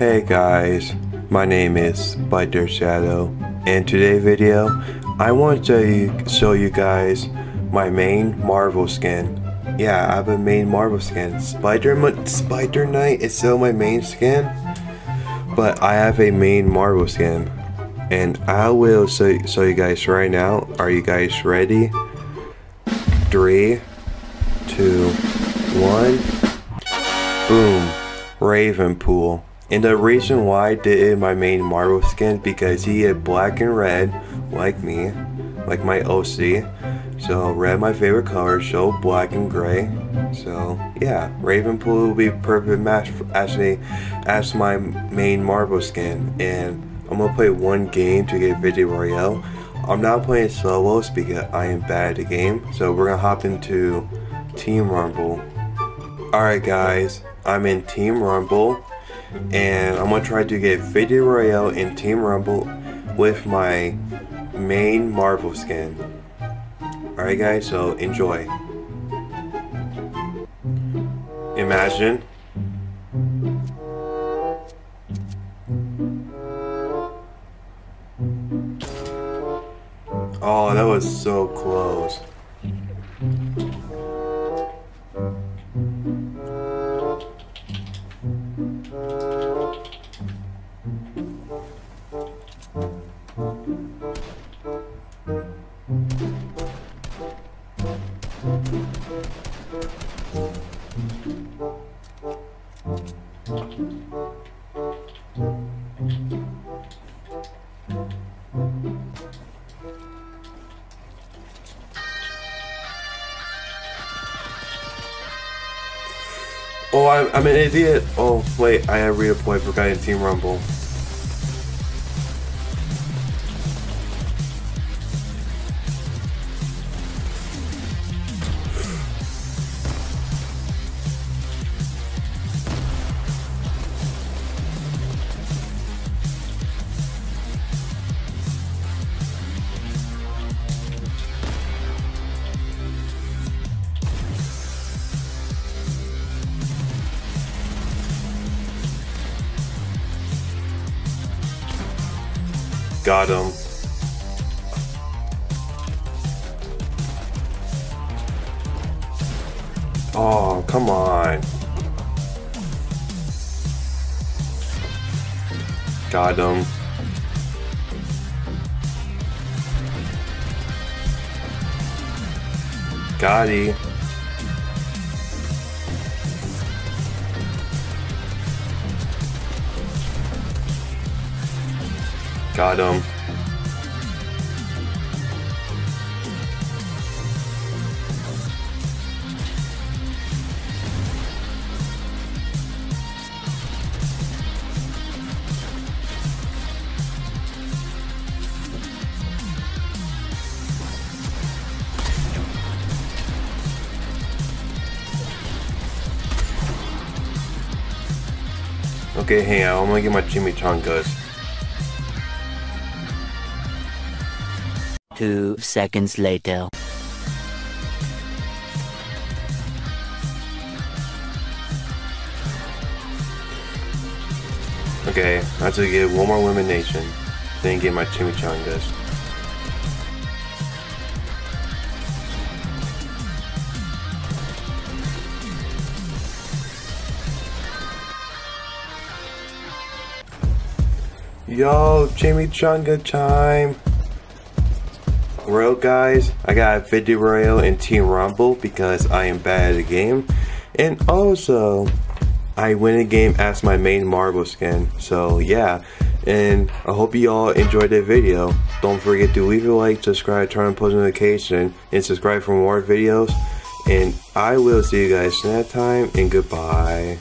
Hey guys, my name is Spider Shadow and today's video I want to show you guys my main Marvel skin. Yeah, I have a main Marvel skin. Spider Spider Knight is still my main skin, but I have a main Marvel skin. And I will show, show you guys right now. Are you guys ready? Three, two, one. Boom. Ravenpool. And the reason why I did my main Marvel skin because he had black and red like me, like my OC. So red my favorite color, so black and gray. So yeah, Ravenpool will be perfect match for, actually as my main Marvel skin. And I'm gonna play one game to get Victory Royale. I'm not playing solos because I am bad at the game. So we're gonna hop into Team Rumble. Alright guys, I'm in Team Rumble and I'm gonna try to get Victory Royale in Team Rumble with my main Marvel skin. Alright guys, so enjoy. Imagine. Oh, that was so close. Oh, I'm, I'm an idiot. Oh, wait, I have Rita Boy forgot in Team Rumble. Got him. Oh, come on. Got him. Got Got him. Okay, hang on, I'm gonna get my chimichangas. Two seconds later. Okay, I have to get one more elimination, then get my chimichangas. Yo, chimichanga time! Well guys, I got Royale in Team Rumble because I am bad at the game. And also, I win a game as my main Marvel skin. So yeah, and I hope you all enjoyed the video. Don't forget to leave a like, subscribe, turn on post notification, and subscribe for more videos. And I will see you guys next time, and goodbye.